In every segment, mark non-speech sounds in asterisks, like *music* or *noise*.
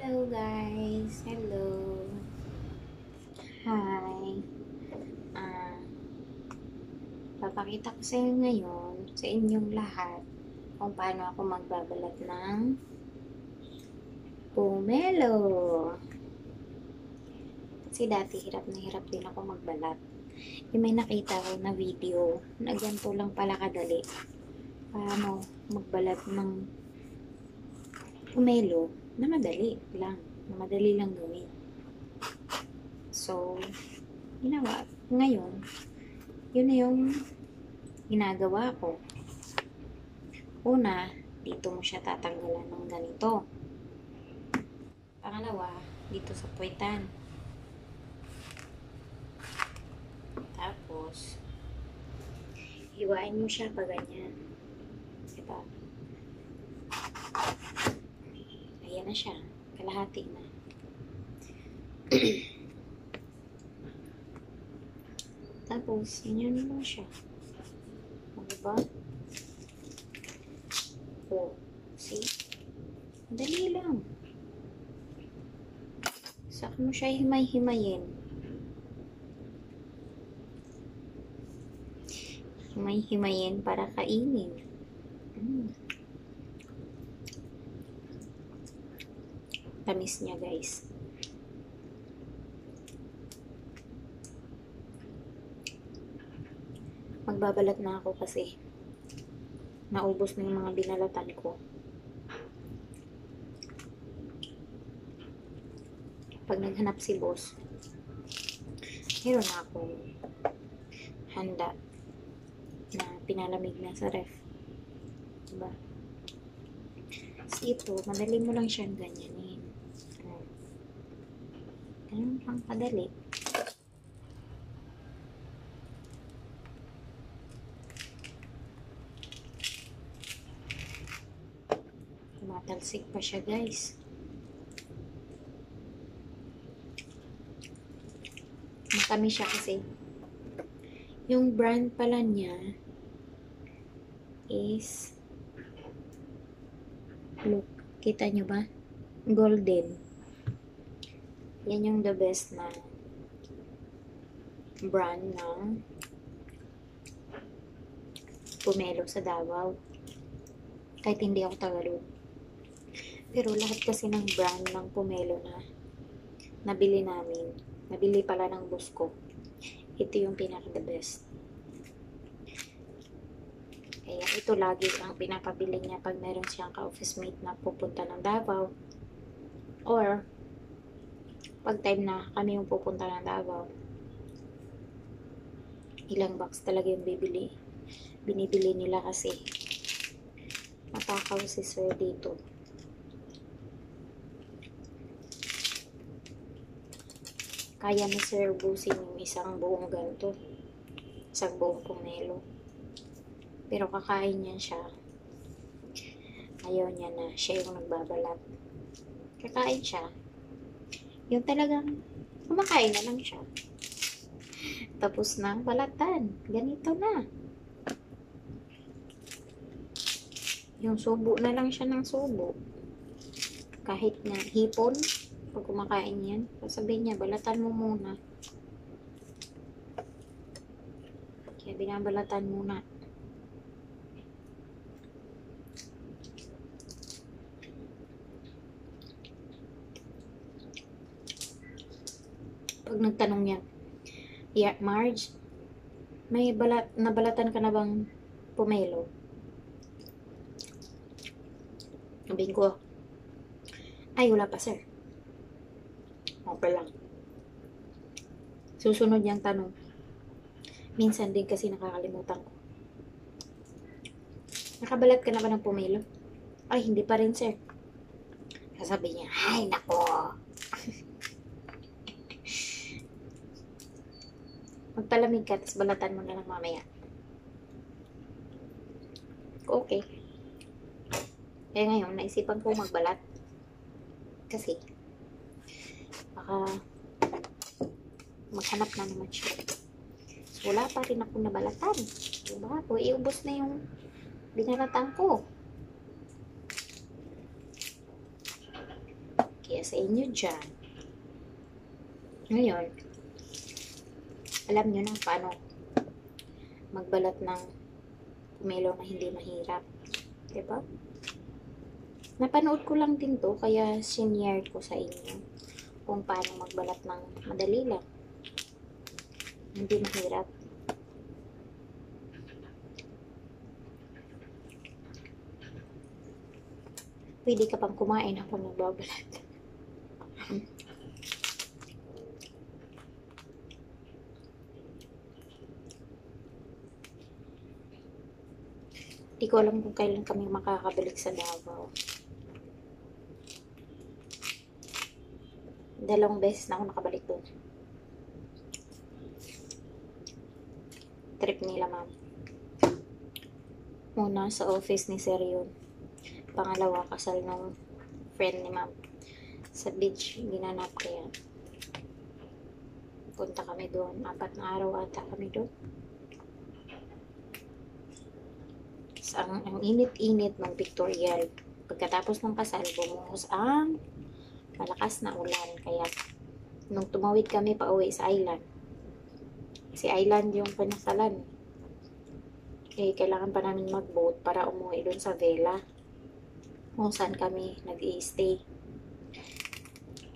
Hello guys. Hello. Hi. Ah, papakita ko sa inyo ngayon, sa inyong lahat, kung paano ako magbabalat ng pomelo. Kasi dati hirap na hirap din ako magbalat. Yung may nakita ko na video na ganito lang pala kadali. Paano magbalat ng pomelo na madali lang. Na madali lang gawin. So, ginawa. Ngayon, yun na yung ginagawa ko. Una, dito mo siya tatanggalan ng ganito. Pangalawa, dito sa puwitan. Tapos, hiwain mo siya pa ganyan. Diba? Na siya. Kalahati na. *clears throat* Tapos, ganyan mo siya. O, diba? O, see? Dali lang. Saka mo siya himay-himayin. Himay-himayin para kainin. Mm. Tamis niya, guys. Magbabalat na ako kasi naubos na yung mga binalatan ko. Pag naghanap si boss, meron na akong handa na pinalamig na sa ref. Diba? Kasi ito, madali mo lang siyang ganyanin. Ganun lang kadali. Tumatalsik pa siya, guys. Matamis siya kasi. Yung brand pala niya is look, kita nyo ba? Golden. Yan yung the best na brand ng pumelo sa Davao. Kahit hindi ako Tagalog. Pero lahat kasi ng brand ng pumelo na nabili namin, nabili pala ng boss ko, ito yung pinaka the best. Kaya ito lagi ang pinapabili niya pag meron siyang ka-office mate na pupunta ng Davao. Or, pag time na kami yung pupunta ng Davao, ilang box talaga yung bibili. Binibili nila kasi matakaw si sir dito. Kaya ni sir busin yung isang buong ganito. Isang buong pomelo. Pero kakain niya siya. Ayaw niya na siya yung nagbabalat. Kakain siya. Yung talagang kumakain na lang siya. Tapos na ang balatan. Ganito na. Yung subo na lang siya ng subo. Kahit na hipon, pag kumakain yan, sasabihin niya, balatan mo muna. Kaya binabalatan muna. Pag nagtanong niya, yeah, Marge, may balat, nabalatan ka na bang pomelo? Sabihin ko, ay, wala pa, sir. Okay lang. Susunod niyang tanong. Minsan din kasi nakakalimutan ko. Nakabalat ka na ba ng pomelo? Ay, hindi pa rin, sir. Sasabi niya, ay, nako. Magpalamig ka, tapos balatan mo na lang mamaya. Okay. Kaya ngayon, naisipan ko magbalat. Kasi, baka maghanap na naman siya. So, wala pa rin ako nabalatan. Diba? O, iubos na yung binalatan ko. Kaya sa inyo dyan. Ngayon, alam nyo na paano magbalat ng pomelo na hindi mahirap. Diba? Napanood ko lang din to, kaya sinare ko sa inyo kung paano magbalat ng madali lang. Hindi mahirap. Pwede ka pang kumain habang nagbabalat. *laughs* Hindi ko alam kung kailan kami makakabalik sa Davao. Dalawang beses na ako nakabalik doon. Trip nila, ma'am. Una, sa office ni Sir yun. Pangalawa, kasal ng friend ni ma'am. Sa beach, ginanap kaya. Punta kami doon. Apat na araw ata kami doon. Ang, ang init-init ng pictorial. Pagkatapos ng kasal, bumuhos ang malakas na ulan. Kaya, nung tumawid kami pa uwi sa island, si island yung panasalan. Eh, kailangan pa namin mag-boat para umuwi doon sa vela. Kung saan kami nag-i-stay.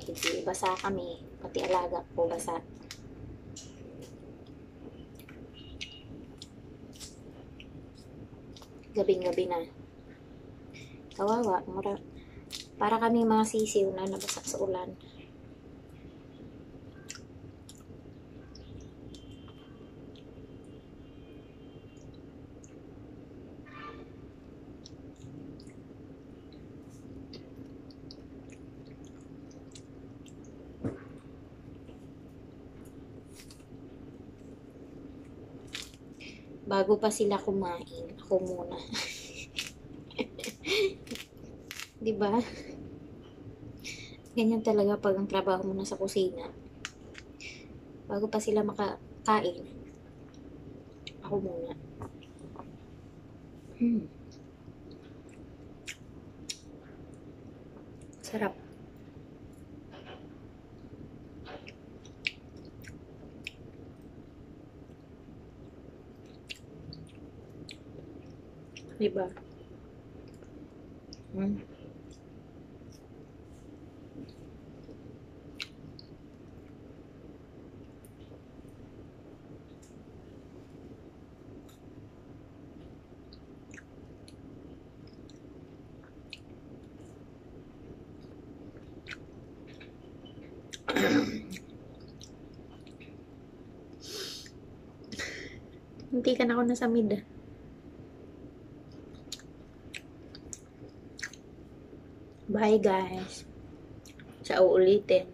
Hindi, basa kami. Pati alaga ko basa. Gabing-gabi na. Kawawa. Mura, para kami mga sisiw na nabasa sa ulan. Bago pa sila kumain, ako muna. *laughs* 'Di ba? Ganyan talaga pag ang trabaho mo na sa kusina. Bago pa sila makakain, ako muna. Hmm. Sarap. Diba? Hmm. Hindi ka na ako nasa mid. ah. Bye guys. Sa uulitin.